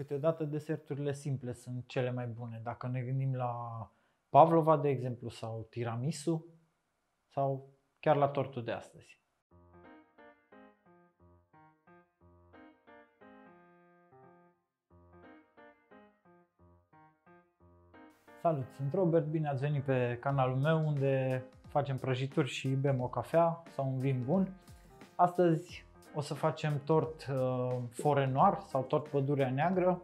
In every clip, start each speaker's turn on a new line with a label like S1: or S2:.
S1: câteodată deserturile simple sunt cele mai bune. Dacă ne gândim la pavlova, de exemplu, sau tiramisu, sau chiar la tortul de astăzi. Salut, sunt Robert, bine ați venit pe canalul meu unde facem prăjituri și bem o cafea sau un vin bun. Astăzi o să facem tort uh, forenoir sau tort pădurea neagră.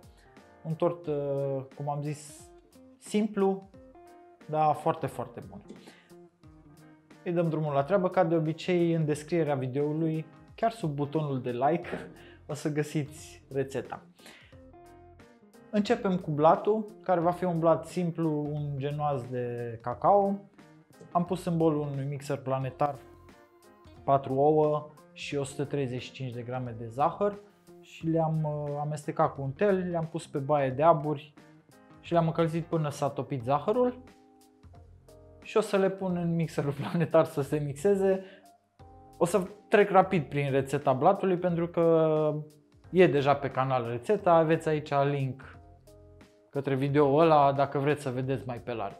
S1: Un tort, uh, cum am zis, simplu, dar foarte, foarte bun. Îi dăm drumul la treabă, ca de obicei în descrierea videoului, chiar sub butonul de like, o să găsiți rețeta. Începem cu blatul, care va fi un blat simplu, un genoaz de cacao. Am pus în bolul unui mixer planetar 4 ouă și 135 de grame de zahăr și le-am uh, amestecat cu un tel, le-am pus pe baie de aburi și le-am încălzit până s-a topit zahărul și o să le pun în mixerul planetar să se mixeze. O să trec rapid prin rețeta blatului pentru că e deja pe canal rețeta, aveți aici link către video ăla dacă vreți să vedeți mai pe larg.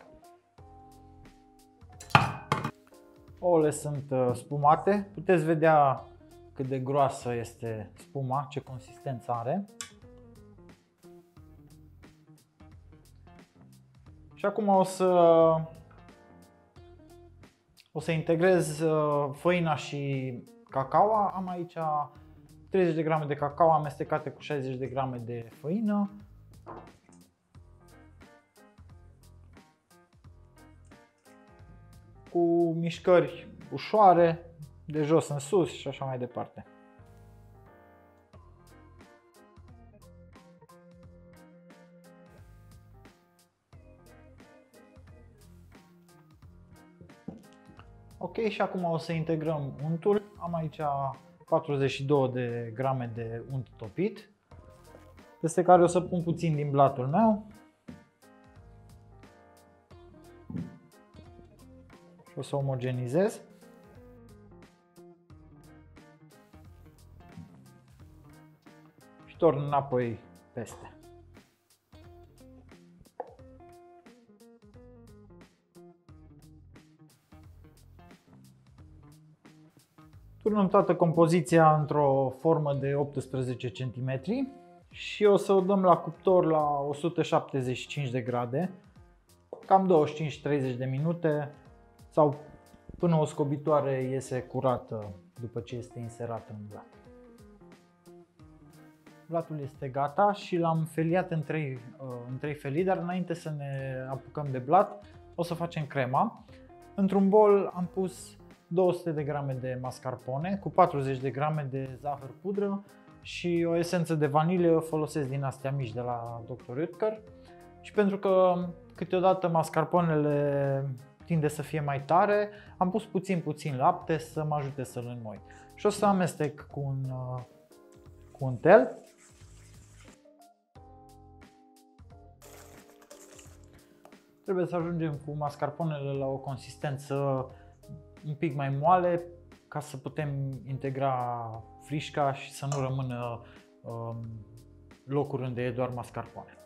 S1: Ouăle sunt uh, spumate, puteți vedea cât de groasă este spuma, ce consistență are. Și acum o să o să integrez uh, făina și cacao. Am aici 30 de grame de cacao amestecate cu 60 de grame de făină, cu mișcări ușoare, de jos în sus și așa mai departe. Ok, și acum o să integrăm untul. Am aici 42 de grame de unt topit, peste care o să pun puțin din blatul meu. o să omogenizez. Și torn înapoi peste. Turnăm toată compoziția într-o formă de 18 cm și o să o dăm la cuptor la 175 de grade, cam 25-30 de minute, sau până o scobitoare iese curată după ce este inserată în blat. Blatul este gata și l-am feliat în trei, uh, în trei felii, dar înainte să ne apucăm de blat, o să facem crema. Într-un bol am pus 200 de grame de mascarpone cu 40 de grame de zahăr pudră și o esență de vanilie folosesc din astea mici de la Dr. Oetker. Și pentru că câteodată mascarponele tinde să fie mai tare, am pus puțin puțin lapte să mă ajute să-l înmoi. Și o să amestec cu un, uh, cu un tel. Trebuie să ajungem cu mascarponele la o consistență un pic mai moale ca să putem integra frișca și să nu rămână um, locuri unde e doar mascarpone.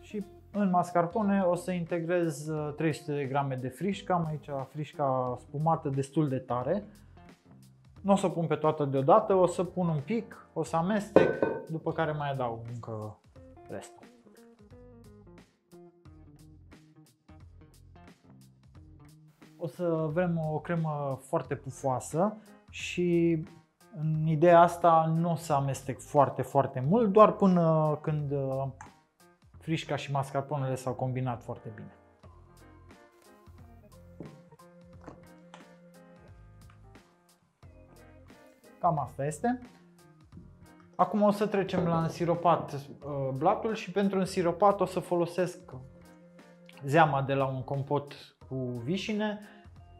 S1: Și în mascarpone o să integrez 300 uh, de grame de frișcă, am aici frișca spumată destul de tare. Nu o să pun pe toată deodată, o să pun un pic, o să amestec, după care mai adaug încă restul. O să vrem o cremă foarte pufoasă și în ideea asta nu o să amestec foarte, foarte mult, doar până când uh, frișca și mascarponele s-au combinat foarte bine. Cam asta este. Acum o să trecem la însiropat uh, blatul și pentru însiropat o să folosesc zeama de la un compot cu vișine.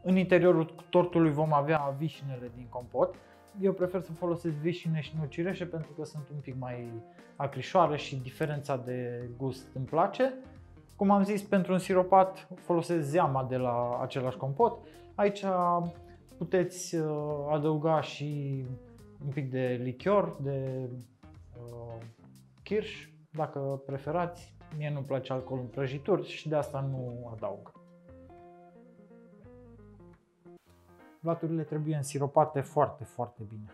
S1: În interiorul tortului vom avea vișinele din compot. Eu prefer să folosesc vișine și nu cireșe pentru că sunt un pic mai acrișoare și diferența de gust îmi place. Cum am zis, pentru un siropat folosesc zeama de la același compot. Aici puteți uh, adăuga și un pic de lichior, de uh, kirsch dacă preferați. Mie nu-mi place alcoolul în prăjituri și de asta nu adaug. Blaturile trebuie însiropate foarte, foarte bine.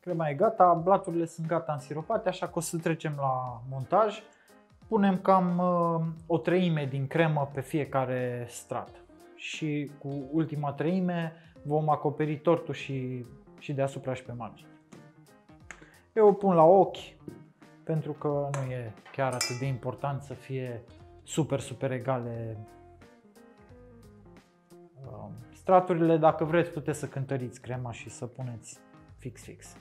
S1: Crema e gata, blaturile sunt gata însiropate, așa că o să trecem la montaj. Punem cam uh, o treime din cremă pe fiecare strat și cu ultima treime vom acoperi tortul și, și deasupra și pe margine. Eu o pun la ochi pentru că nu e chiar atât de important să fie super, super egale uh, straturile. Dacă vreți puteți să cântăriți crema și să puneți fix, fix.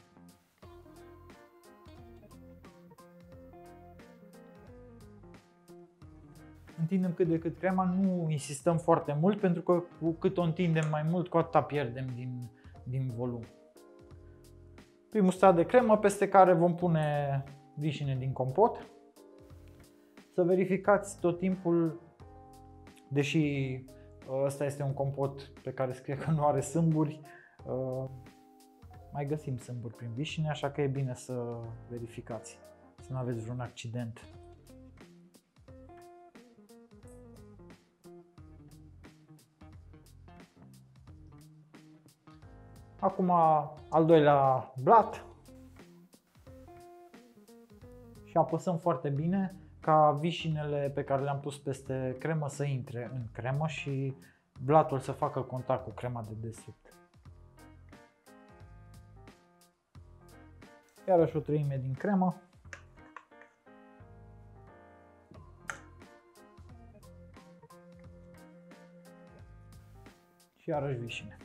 S1: întindem cât de cât crema, nu insistăm foarte mult pentru că cu cât o întindem mai mult, cu atâta pierdem din, din volum. Primul strat de cremă peste care vom pune vișine din compot. Să verificați tot timpul, deși ăsta este un compot pe care scrie că nu are sâmburi, uh, mai găsim sâmburi prin vișine, așa că e bine să verificați, să nu aveți vreun accident. Acum al doilea blat și apăsăm foarte bine ca vișinele pe care le-am pus peste cremă să intre în cremă și blatul să facă contact cu crema de desubt. Iarăși o treime din cremă. Și iarăși vișine.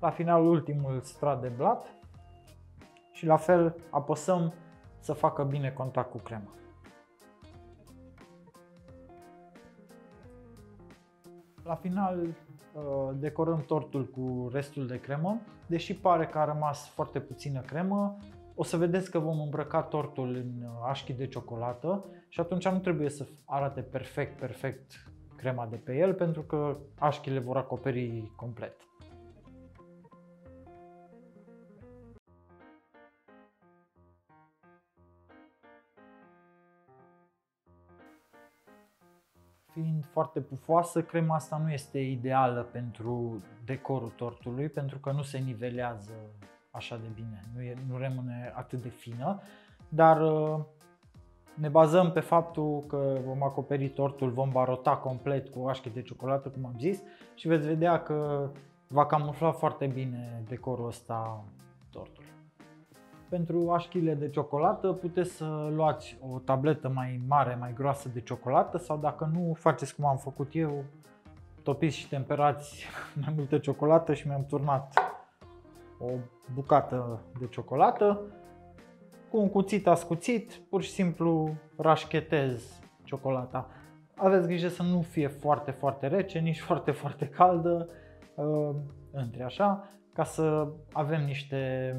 S1: La final ultimul strat de blat și la fel apăsăm să facă bine contact cu crema. La final uh, decorăm tortul cu restul de cremă, deși pare că a rămas foarte puțină cremă, o să vedeți că vom îmbrăca tortul în uh, așchi de ciocolată și atunci nu trebuie să arate perfect, perfect crema de pe el pentru că așchile vor acoperi complet. Fiind foarte pufoasă, crema asta nu este ideală pentru decorul tortului, pentru că nu se nivelează așa de bine, nu, e, nu rămâne atât de fină, dar uh, ne bazăm pe faptul că vom acoperi tortul, vom barota complet cu așche de ciocolată, cum am zis, și veți vedea că va camufla foarte bine decorul ăsta tortul. Pentru așchile de ciocolată puteți să luați o tabletă mai mare, mai groasă de ciocolată sau dacă nu, faceți cum am făcut eu, topiți și temperați mai multă ciocolată și mi-am turnat o bucată de ciocolată. Cu un cuțit ascuțit, pur și simplu rașchetez ciocolata. Aveți grijă să nu fie foarte, foarte rece, nici foarte, foarte caldă, uh, între așa, ca să avem niște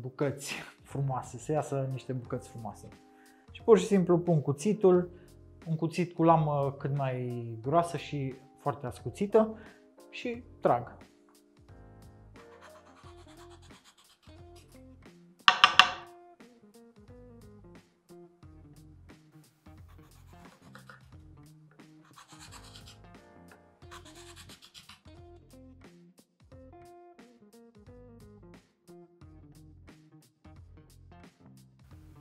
S1: bucăți frumoase, să iasă niște bucăți frumoase. Și pur și simplu pun cuțitul, un cuțit cu lamă cât mai groasă și foarte ascuțită și trag.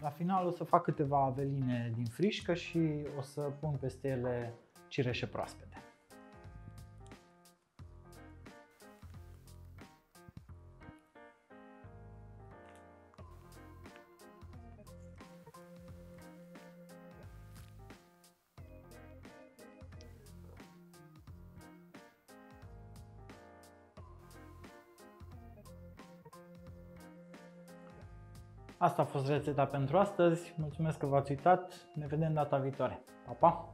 S1: La final o să fac câteva aveline din frișcă și o să pun peste ele cireșe proaspete. Asta a fost rețeta pentru astăzi. Mulțumesc că v-ați uitat. Ne vedem data viitoare. Pa, pa!